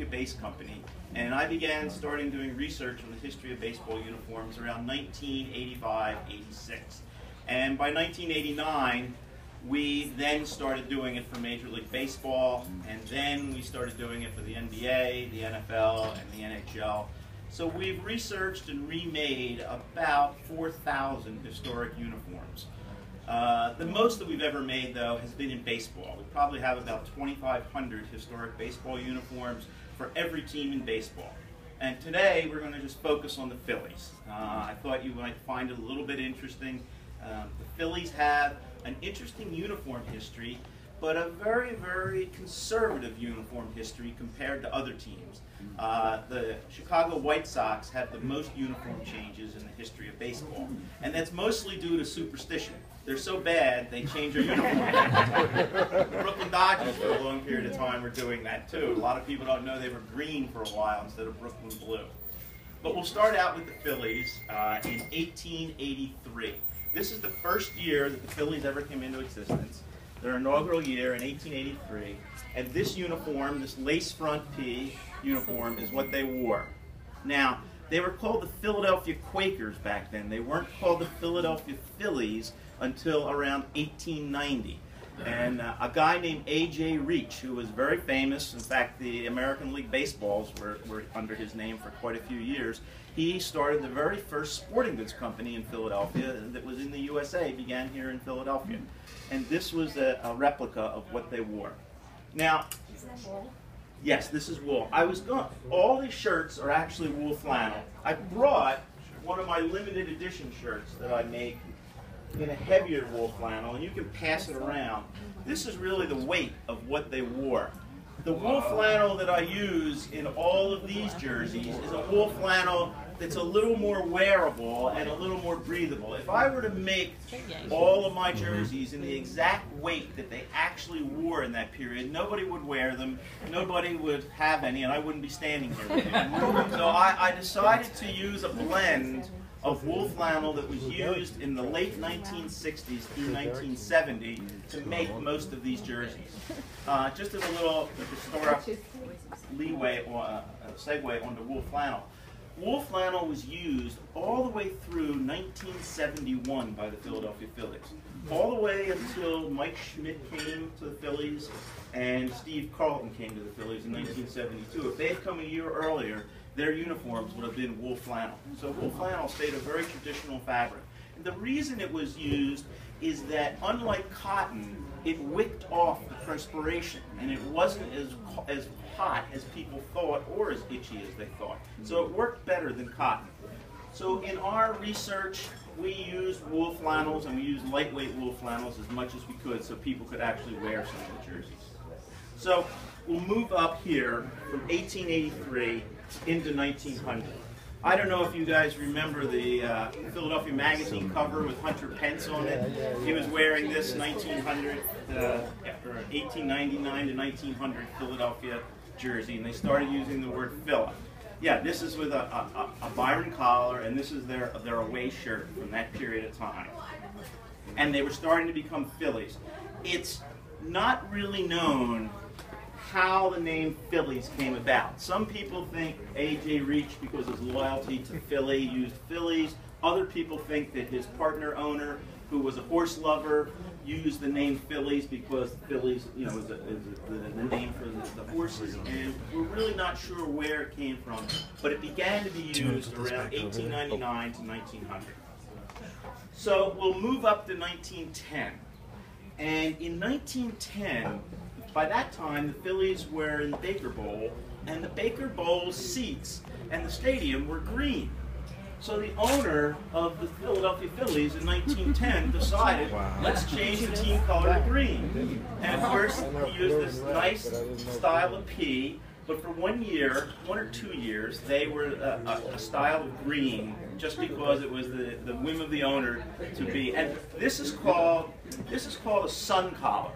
Philadelphia-based company, and I began starting doing research on the history of baseball uniforms around 1985, 86. And by 1989, we then started doing it for Major League Baseball, and then we started doing it for the NBA, the NFL, and the NHL. So we've researched and remade about 4,000 historic uniforms. Uh, the most that we've ever made, though, has been in baseball. We probably have about 2,500 historic baseball uniforms for every team in baseball. And today, we're going to just focus on the Phillies. Uh, I thought you might find it a little bit interesting. Um, the Phillies have an interesting uniform history, but a very, very conservative uniform history compared to other teams. Uh, the Chicago White Sox have the most uniform changes in the history of baseball, and that's mostly due to superstition. They're so bad, they change their uniform. the Brooklyn Dodgers, for a long period of time, were doing that too. A lot of people don't know they were green for a while instead of Brooklyn blue. But we'll start out with the Phillies uh, in 1883. This is the first year that the Phillies ever came into existence. Their inaugural year in 1883. And this uniform, this lace front P uniform, is what they wore. Now, they were called the Philadelphia Quakers back then. They weren't called the Philadelphia Phillies until around 1890. And uh, a guy named A.J. Reach, who was very famous, in fact, the American League Baseballs were, were under his name for quite a few years, he started the very first sporting goods company in Philadelphia that was in the USA, began here in Philadelphia. And this was a, a replica of what they wore. Now, yes, this is wool. I was going, all these shirts are actually wool flannel. I brought one of my limited edition shirts that I make in a heavier wool flannel, and you can pass it around. This is really the weight of what they wore. The wool flannel that I use in all of these jerseys is a wool flannel that's a little more wearable and a little more breathable. If I were to make all of my jerseys in the exact weight that they actually wore in that period, nobody would wear them, nobody would have any, and I wouldn't be standing here. So I, I decided to use a blend of wool flannel that was used in the late 1960s through 1970 to make most of these jerseys. Uh, just as a little historic leeway or uh, segue onto wool flannel. Wool flannel was used all the way through 1971 by the Philadelphia Phillies. All the way until Mike Schmidt came to the Phillies and Steve Carlton came to the Phillies in 1972. If they had come a year earlier, their uniforms would have been wool flannel. So wool flannel stayed a very traditional fabric. And the reason it was used is that unlike cotton, it wicked off the perspiration and it wasn't as, as hot as people thought or as itchy as they thought. So it worked better than cotton. So in our research, we used wool flannels and we used lightweight wool flannels as much as we could so people could actually wear some of the jerseys. So we'll move up here from 1883 into 1900. I don't know if you guys remember the uh, Philadelphia Magazine cover with Hunter Pence on it. He was wearing this 1900, uh, 1899 to 1900 Philadelphia jersey, and they started using the word Philip. Yeah, this is with a, a, a Byron collar, and this is their, their away shirt from that period of time. And they were starting to become Phillies. It's not really known how the name Phillies came about. Some people think A.J. Reach, because of his loyalty to Philly, used Phillies. Other people think that his partner owner, who was a horse lover, used the name Phillies because Phillies, you know, is, a, is a, the, the, name for the, the, horses. And we're really not sure where it came from, but it began to be used around 1899 to 1900. So we'll move up to 1910. And in 1910, by that time, the Phillies were in the Baker Bowl, and the Baker Bowl seats and the stadium were green. So the owner of the Philadelphia Phillies in 1910 decided, wow. let's change the team color to green. And of course, he used this nice style of P, but for one year, one or two years, they were a, a, a style of green just because it was the, the whim of the owner to be. And this is called this is called a sun collar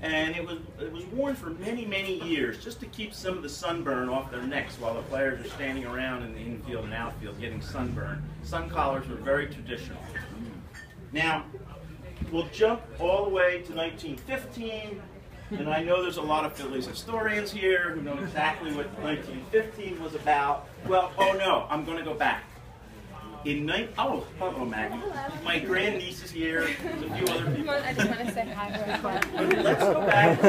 and it was it was worn for many many years just to keep some of the sunburn off their necks while the players are standing around in the infield and outfield getting sunburn. Sun collars were very traditional. Now we'll jump all the way to 1915, And I know there's a lot of Phillies historians here who know exactly what 1915 was about. Well, oh no, I'm going to go back. In night, oh, hello, Maggie. My grandniece is here. There's a few other people. I just want to say hi really Let's go back.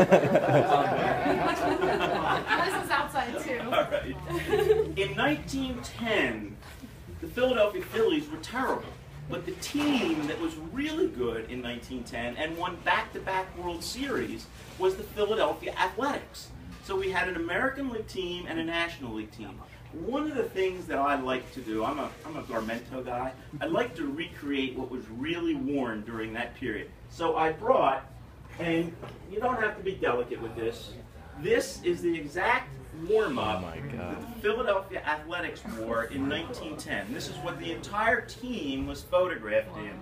this is outside too. All right. In 1910, the Philadelphia Phillies were terrible. But the team that was really good in 1910 and won back-to-back World Series was the Philadelphia Athletics. So we had an American League team and a National League team. One of the things that I like to do, I'm a, I'm a Garmento guy, I like to recreate what was really worn during that period. So I brought, and you don't have to be delicate with this, this is the exact warm-up Oh that the Philadelphia Athletics wore in 1910. This is what the entire team was photographed in.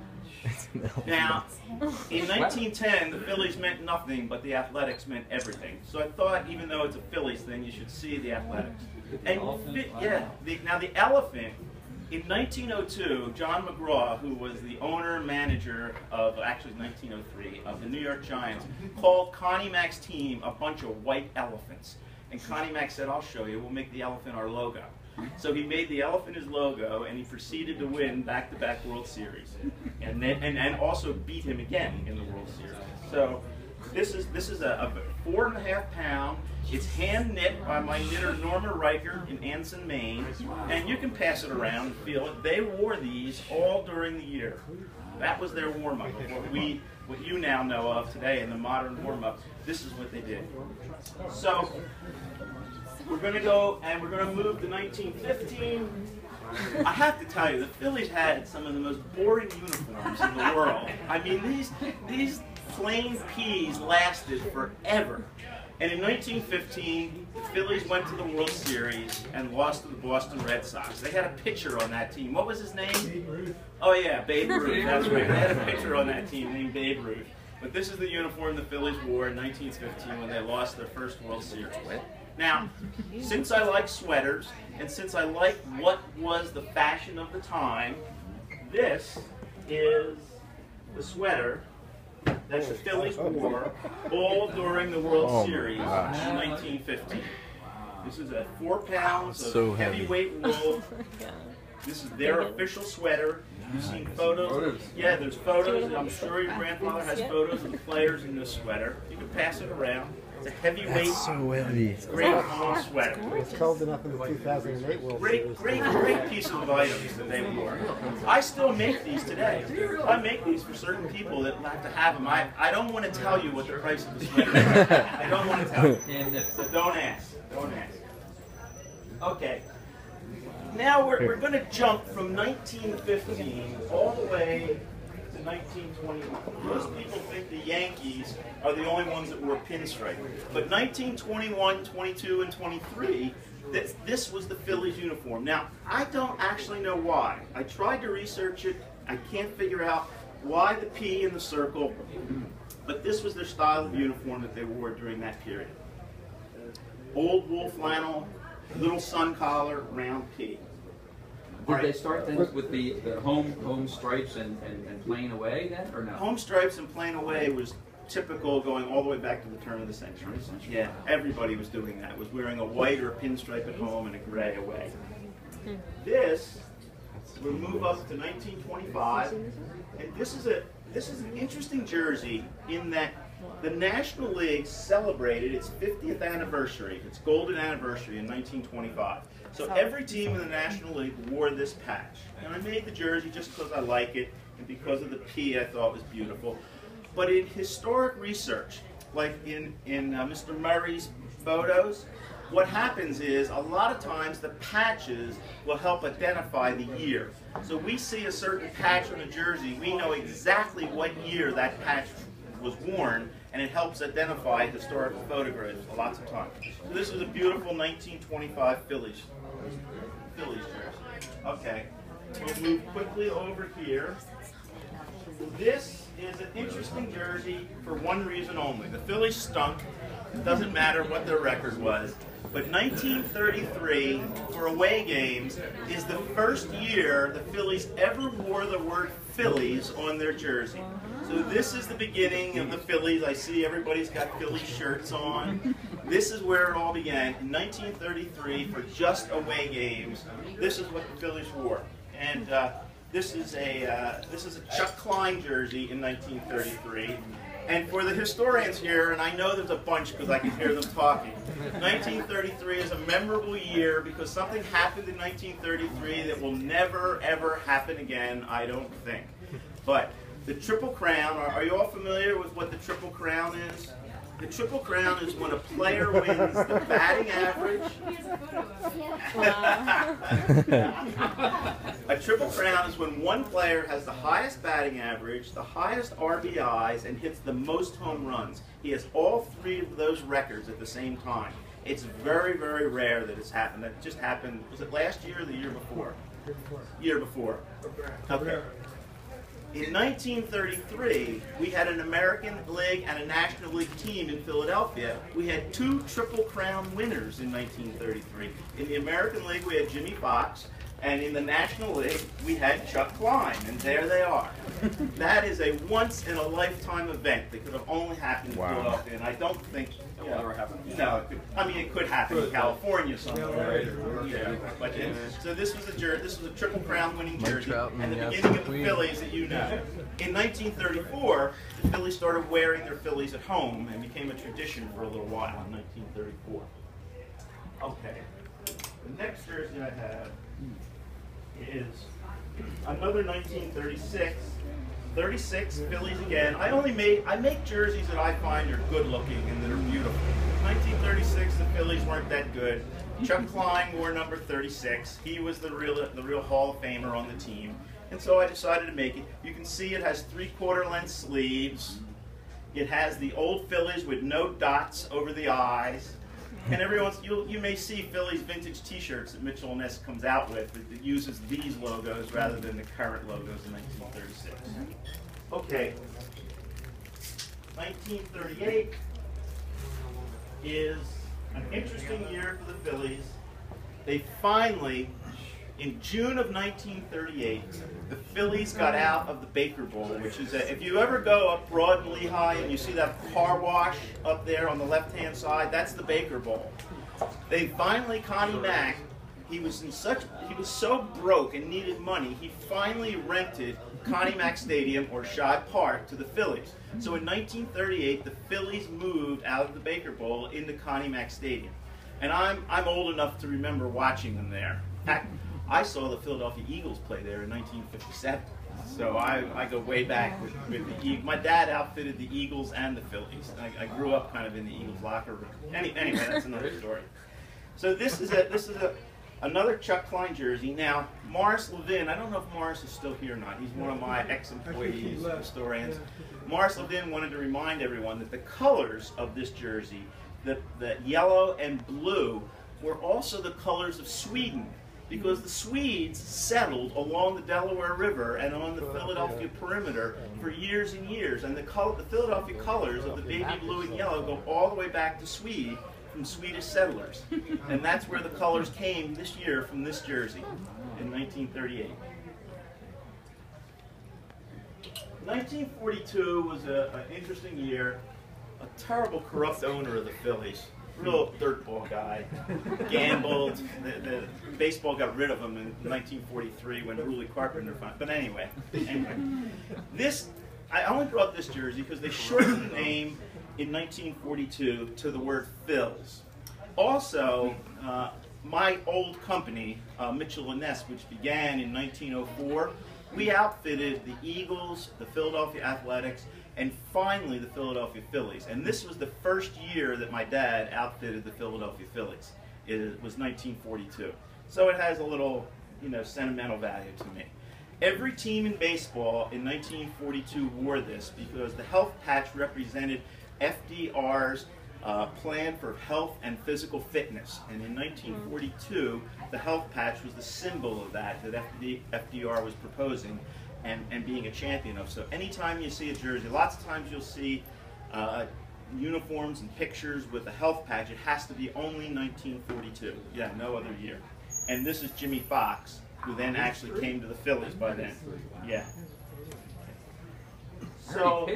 Now, in 1910, the Phillies meant nothing, but the Athletics meant everything. So I thought, even though it's a Phillies thing, you should see the Athletics. And yeah, the, now the elephant. In 1902, John McGraw, who was the owner manager of actually 1903 of the New York Giants, called Connie Mack's team a bunch of white elephants. And Connie Mack said, "I'll show you. We'll make the elephant our logo." So he made the elephant his logo, and he proceeded to win back-to-back World Series, and then and, and also beat him again in the World Series. So this is this is a, a four and a half pound. It's hand knit by my knitter Norma Riker in Anson, Maine, and you can pass it around and feel it. They wore these all during the year. That was their warm up. What we what you now know of today in the modern warm up. This is what they did. So we're going to go and we're going to move to 1915. I have to tell you, the Phillies had some of the most boring uniforms in the world. I mean, these these plain peas lasted forever. And in 1915, the Phillies went to the World Series and lost to the Boston Red Sox. They had a pitcher on that team. What was his name? Babe Ruth. Oh yeah, Babe Ruth. That's right. They had a pitcher on that team named Babe Ruth. But this is the uniform the Phillies wore in 1915 when they lost their first World Series. Now, since I like sweaters, and since I like what was the fashion of the time, this is the sweater that the oh, Phillies wore all during the World Oh Series gosh. in 1915. This is a four pounds of So heavy. heavyweight wool. This is their official sweater. You've seen photos. Photos. Yeah, there's photos. I'm sure your grandfather has photos of the players in this sweater. You can pass it around. It's a heavyweight, That's so heavy. great wool sweater. It's cold enough in the 2008 World Great, Series. great, great piece of items that they wore. I still make these today. I make these for certain people that have to have them. I, I don't want to tell you what the price of the sweater is. I don't want to tell you. So don't ask. Don't ask. Okay. Now we're, we're going to jump from 1915 all the way to 1921. Most people think the Yankees are the only ones that wore pinstripe. But 1921, 22, and 23, this, this was the Phillies uniform. Now, I don't actually know why. I tried to research it. I can't figure out why the P in the circle, but this was their style of uniform that they wore during that period. Old wool flannel, little sun collar, round P. Did they start things with the, the home home stripes and, and, and playing away then, or no? Home stripes and plain away was typical going all the way back to the turn of the century. Yeah, everybody was doing that. Was wearing a white or a pinstripe at home and a gray away. This we move up to 1925, and this is a this is an interesting jersey in that the National League celebrated its 50th anniversary, its golden anniversary in 1925. So every team in the National League wore this patch, and I made the jersey just because I like it and because of the P I thought was beautiful. But in historic research, like in in uh, Mr. Murray's photos, what happens is a lot of times the patches will help identify the year. So we see a certain patch on a jersey, we know exactly what year that patch was worn, and it helps identify historical photographs lots of times. So this is a beautiful 1925 Phillies, Phillies jersey. Okay, we'll move quickly over here. This is an interesting jersey for one reason only. The Phillies stunk. It doesn't matter what their record was. But 1933, for away games, is the first year the Phillies ever wore the word Phillies on their jersey. So this is the beginning of the Phillies. I see everybody's got Philly shirts on. This is where it all began. In 1933, for just away games, this is what the Phillies wore. And uh, this is a uh, this is a Chuck Klein jersey in 1933. And for the historians here, and I know there's a bunch because I can hear them talking, 1933 is a memorable year because something happened in 1933 that will never, ever happen again, I don't think. But the Triple Crown, are, are you all familiar with what the Triple Crown is? The Triple Crown is when a player wins the batting average, a photo of him. A triple crown is when one player has the highest batting average, the highest RBIs, and hits the most home runs. He has all three of those records at the same time. It's very, very rare that it's happened. That just happened, was it last year or the year before? Year before. Okay. In 1933, we had an American League and a National League team in Philadelphia. We had two Triple Crown winners in 1933. In the American League, we had Jimmie Foxx, and in the National League, we had Chuck Klein, and there they are. that is a once-in-a-lifetime event that could have only happened in Wow. Philadelphia, and I don't think That will never happen. No, it could, I mean it could happen in California somewhere. Yeah, but it, so this was a jer- this was a triple crown winning jersey, Trout and and the the beginning of the Queen. Phillies that you know. In 1934, the Phillies started wearing their Phillies at home and became a tradition for a little while in 1934. Okay, the next jersey I have is another 1936. 36 Phillies again. I only make I make jerseys that I find are good looking and that are beautiful. 1936, the Phillies weren't that good. Chuck Klein wore number 36. He was the real the real Hall of Famer on the team, and so I decided to make it. You can see it has three quarter length sleeves. It has the old Phillies with no dots over the eyes. And every once you you may see Phillies vintage T-shirts that Mitchell Ness comes out with that uses these logos rather than the current logos in 1936. Okay, 1938 is an interesting year for the Phillies. They finally, in June of 1938, the Phillies got out of the Baker Bowl, which is a, if you ever go up Broad and Lehigh and you see that car wash up there on the left-hand side, that's the Baker Bowl. They finally, Connie Mack, he was in such, he was so broke and needed money, he finally rented Connie Mack Stadium or Shibe Park to the Phillies. So in 1938, the Phillies moved out of the Baker Bowl into Connie Mack Stadium. And I'm, I'm old enough to remember watching them there. I saw the Philadelphia Eagles play there in 1957. So I, I go way back with, with the Eagles. My dad outfitted the Eagles and the Phillies. I, I grew up kind of in the Eagles locker room. Any, anyway, that's another story. So this is a this is a another Chuck Klein jersey. Now Morris Levin, I don't know if Morris is still here or not. He's one of my ex-employees, historians. Morris Levin wanted to remind everyone that the colors of this jersey, the, the yellow and blue, were also the colors of Sweden because the Swedes settled along the Delaware River and on the Philadelphia perimeter for years and years. And the, col- the Philadelphia colors of the baby blue and yellow go all the way back to Sweden from Swedish settlers. And that's where the colors came this year from this jersey in 1938. 1942 was a- an interesting year. A terrible corrupt owner of the Phillies, real dirtball guy, gambled. The, the baseball got rid of him in 1943 when Ruly Carpenter found. But anyway, anyway, this I only brought this jersey because they shortened the name in 1942 to the word Phils. Also, uh, my old company, uh, Mitchell and Ness, which began in 1904, we outfitted the Eagles, the Philadelphia Athletics, and finally the Philadelphia Phillies. And this was the first year that my dad outfitted the Philadelphia Phillies. It was 1942. So it has a little, you know, sentimental value to me. Every team in baseball in 1942 wore this because the health patch represented FDR's uh, plan for health and physical fitness. And in 1942, the health patch was the symbol of that, that FD, FDR was proposing and, and being a champion of. So anytime you see a jersey, lots of times you'll see uh, uniforms and pictures with a health patch. It has to be only 1942. Yeah, no other year. And this is Jimmie Foxx, who then actually came to the Phillies by then. Yeah. So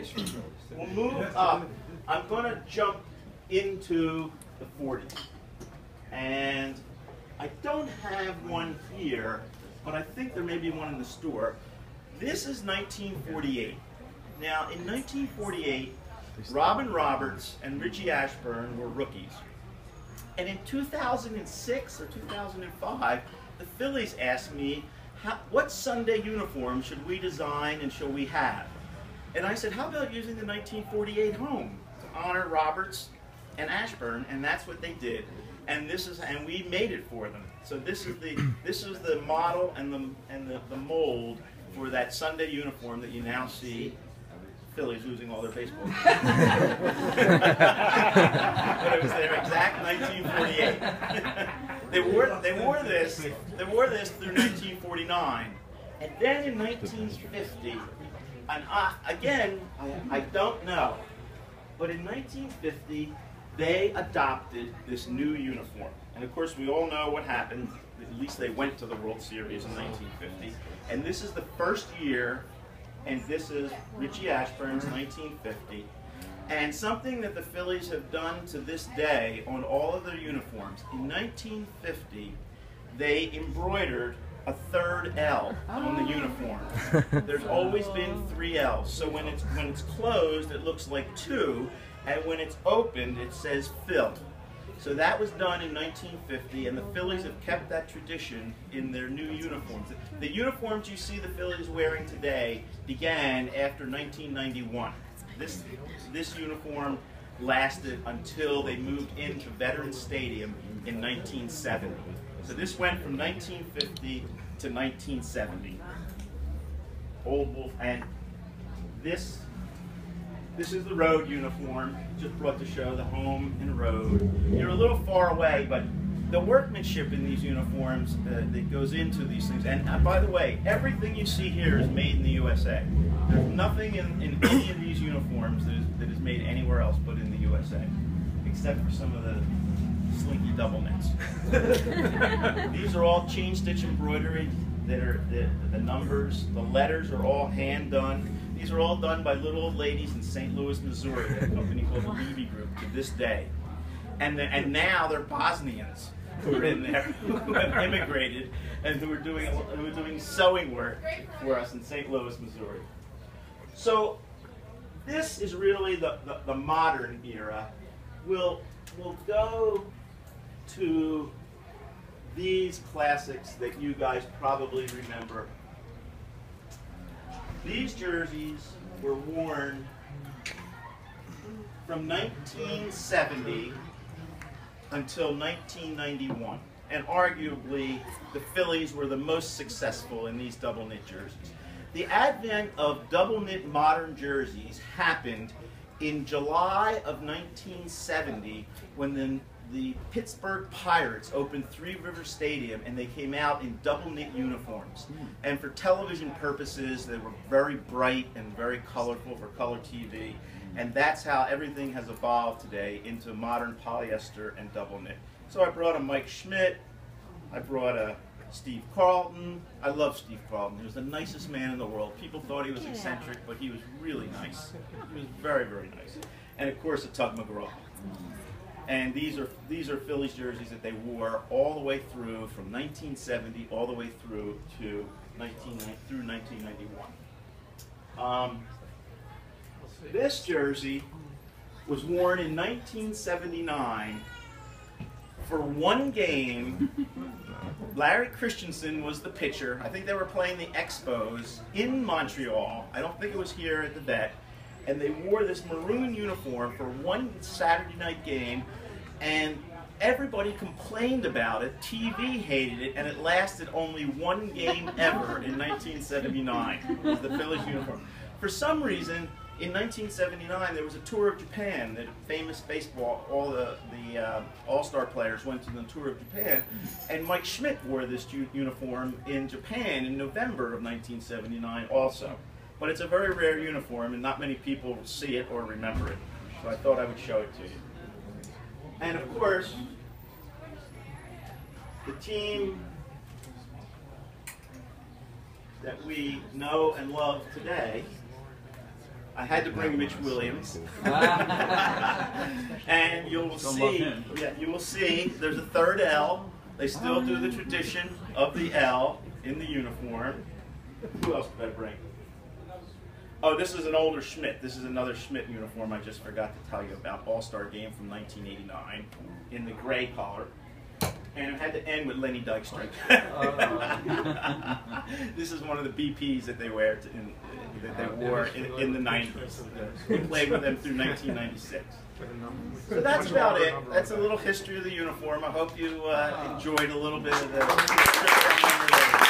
we'll move up. I'm going to jump into the 40s. And I don't have one here, but I think there may be one in the store. This is 1948. Now, in 1948, Robin Roberts and Richie Ashburn were rookies. And in 2006 or 2005, the Phillies asked me, what Sunday uniform should we design and shall we have? And I said, how about using the 1948 home to honor Roberts and Ashburn? And that's what they did. And this is, and we made it for them. So this is the, this is the model and the, and the, the mold for that Sunday uniform that you now see Phillies losing all their baseball but it was their exact 1948. they wore they wore this they wore this through 1949, and then in 1950, and I, again I, I don't know, but in 1950 they adopted this new uniform, and of course we all know what happened. At least they went to the World Series in 1950, and this is the first year and this is Richie Ashburn's 1950. And something that the Phillies have done to this day on all of their uniforms. In 1950, they embroidered a third L on the uniform. There's always been three L's. So when it's when it's closed, it looks like two, and when it's opened, it says Phil. So that was done in 1950, and the Phillies have kept that tradition in their new uniforms. The uniforms you see the Phillies wearing today began after 1991. This, this uniform lasted until they moved into Veterans Stadium in 1970. So this went from 1950 to 1970. Old Wolf, and this this is the road uniform, just brought to show the home and road. You're a little far away, but the workmanship in these uniforms uh, that goes into these things, and uh, by the way, everything you see here is made in the USA. There's nothing in, in any of these uniforms that is, that is made anywhere else but in the USA, except for some of the slinky double knits. these are all chain stitch embroidery that are the, the numbers, the letters are all hand done. These are all done by little old ladies in St. Louis, Missouri, a company called the Levy Group to this day. And, the, and now they're Bosnians who are in there, who have immigrated and who are doing, who are doing sewing work for us in St. Louis, Missouri. So this is really the, the, the modern era. We'll, we'll go to these classics that you guys probably remember these jerseys were worn from 1970 until 1991. And arguably, the Phillies were the most successful in these double knit jerseys. The advent of double knit modern jerseys happened in July of 1970 when the the Pittsburgh Pirates opened Three River Stadium and they came out in double knit uniforms. Hmm. And for television purposes, they were very bright and very colorful for color TV. Hmm. And that's how everything has evolved today into modern polyester and double knit. So I brought a Mike Schmidt, I brought a Steve Carlton. I love Steve Carlton. He was the nicest man in the world. People thought he was eccentric, but he was really nice. He was very, very nice. And of course, a Tug McGraw. Hmm. And these are these are Phillies jerseys that they wore all the way through from 1970 all the way through to 19 through 1991. Um, this jersey was worn in 1979 for one game. Larry Christenson was the pitcher. I think they were playing the Expos in Montreal. I don't think it was here at the vet and they wore this maroon uniform for one Saturday night game, and everybody complained about it. TV hated it, and it lasted only one game ever in 1979. It was the Phillies uniform. For some reason, in 1979, there was a tour of Japan. The famous baseball, all the, the uh, All-Star players went to the tour of Japan, and Mike Schmidt wore this uniform in Japan in November of 1979 also. But it's a very rare uniform, and not many people see it or remember it. So I thought I would show it to you. And of course, the team that we know and love today I had to bring Mitch Williams. and you will see, yeah, you will see there's a third L. They still do the tradition of the L in the uniform. Who else did I bring? Oh, this is an older Schmidt. This is another Schmidt uniform I just forgot to tell you about. All-Star game from 1989 in the gray collar. And it had to end with Lenny Dykstra. this is one of the BPs that they wear to, in, that they wore in, in the 90s. We played with them through 1996. So that's about it. That's a little history of the uniform. I hope you uh, enjoyed a little bit of the.